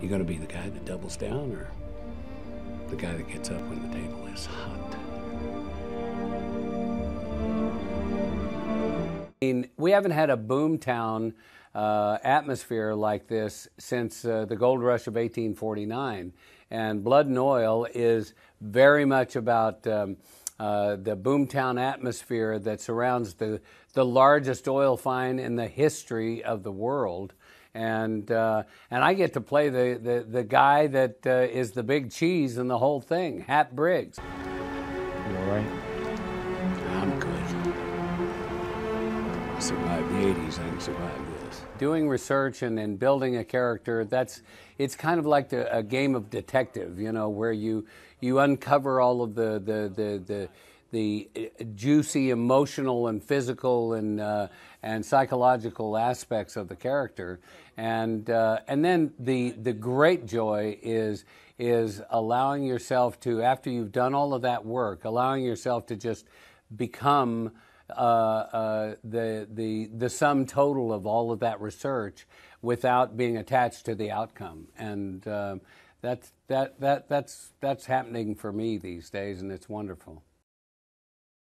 You going to be the guy that doubles down or the guy that gets up when the table is hot? I mean, we haven't had a boomtown uh, atmosphere like this since uh, the gold rush of 1849. And Blood and Oil is very much about um, uh, the boomtown atmosphere that surrounds the, the largest oil find in the history of the world and uh, and I get to play the the, the guy that uh, is the big cheese in the whole thing, Hap Briggs. You all right? I'm good. The '80s. I can survive this. Doing research and, and building a character that's it's kind of like the, a game of detective, you know, where you you uncover all of the the the, the the uh, juicy emotional and physical and uh, and psychological aspects of the character, and uh, and then the the great joy is is allowing yourself to after you've done all of that work, allowing yourself to just become uh, uh, the the the sum total of all of that research without being attached to the outcome, and uh, that's that that that's that's happening for me these days, and it's wonderful.